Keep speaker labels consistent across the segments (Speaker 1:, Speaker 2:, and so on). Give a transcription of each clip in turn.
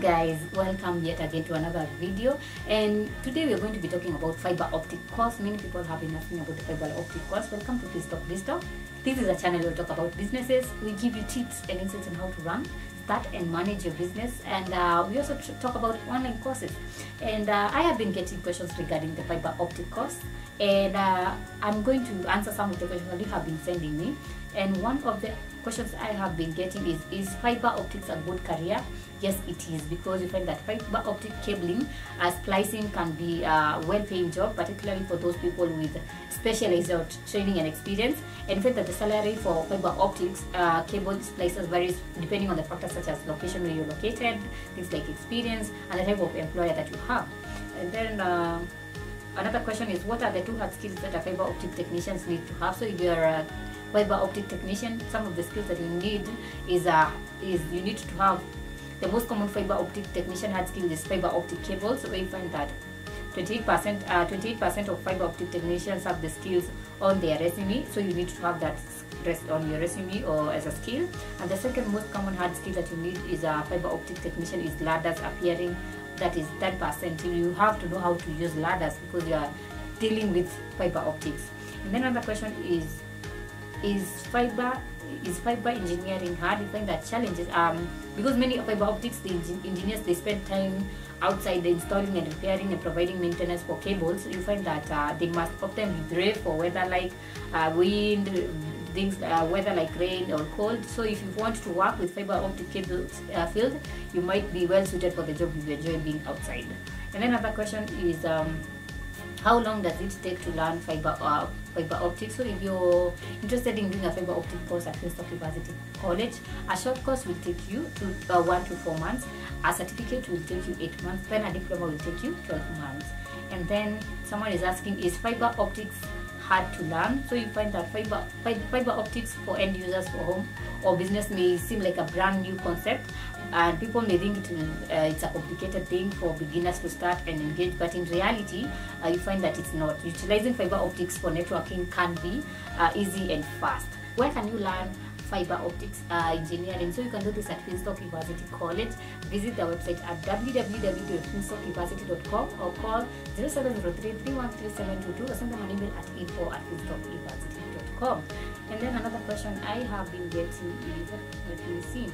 Speaker 1: guys welcome yet again to another video. And today we're going to be talking about fiber optic course many people have been asking about the fiber optic course welcome to please talk Talk. this is a channel where we talk about businesses. We give you tips and insights on how to run start and manage your business. And uh, we also talk about online courses. And uh, i have been getting questions regarding the fiber optic course and uh, i'm going to answer some of the questions that you have been sending me. And one of the questions I have been getting is is fiber optics a good career? Yes, it is because you find that fiber optic cabling uh, splicing can be a well-paying job, particularly for those people with specialized training and experience. And in fact, that the salary for fiber optics uh, cable splicers varies depending on the factors such as location where you're located, things like experience, and the type of employer that you have. And then. Uh, another question is what are the two hard skills that a fiber optic technicians need to have so if you're a fiber optic technician, some of the skills that you need is uh, is you need to have the most common fiber optic technician hard skill is fiber optic cables. So we find that 28% 28% uh, of fiber optic technicians have the skills on their resume. So you need to have that on your resume or as a skill. And the second most common hard skill that you need is a fiber optic technician is ladders appearing. That is 10%. You have to know how to use ladders because you are dealing with fiber optics. And then another question is is fiber is fiber engineering hard? You find that challenges um because many of fiber optics the engineers they spend time outside the installing and repairing and providing maintenance for cables. You find that uh, they must often be brave for weather like uh, wind, things uh, weather like rain or cold. So if you want to work with fiber optic cable uh, field, you might be well suited for the job if you enjoy being outside. And then another question is. Um, how long does it take to learn fiber uh, fiber optics so if you're interested in doing a fiber optic course at Finstock Evarsity College a short course will take you to uh, one to four months a certificate will take you eight months then a diploma will take you 12 months and then someone is asking is fiber optics hard to learn. So you find that fiber fiber optics for end users for home or business may seem like a brand new concept and people may think it uh, it's a complicated thing for beginners to start and engage but in reality uh, you find that it's not. Utilizing fiber optics for networking can be uh, easy and fast. Where can you learn fiber optics uh, engineering. So you can do this at Finstock Evarsity College. Visit the website at www.finstockevarsity.com or call 0703 or send them an email at info at finstockevarsity.com and then another question I have been getting is let me see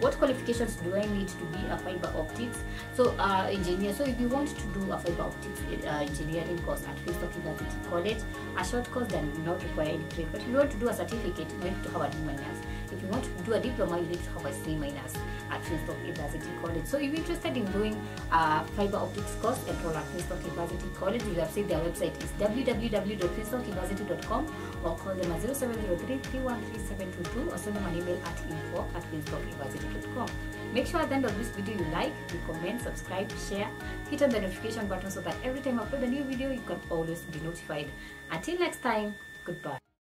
Speaker 1: what qualifications do I need to be a fiber optics? So uh, engineer so if you want to do a fiber optics uh, engineering course at Finstock Evarsity College a short course will not require any grade. But if you want to do a certificate you need to have a minus if you want to do a diploma you need to have a C minus at Finstock Evarsity College so if you're interested in doing a fiber optics course enroll at Finstock Evarsity College you have seen their website is www.finstockevarsity.com or call them at 0703 313 or send them an email at info at finstockevarsity.com Make sure at the end of this video you like, you comment, subscribe, share, hit on the notification button so that every time I upload a new video you can always be notified. Until next time, goodbye.